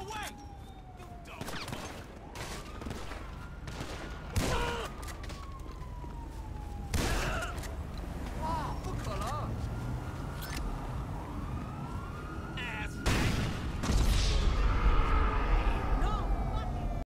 the way!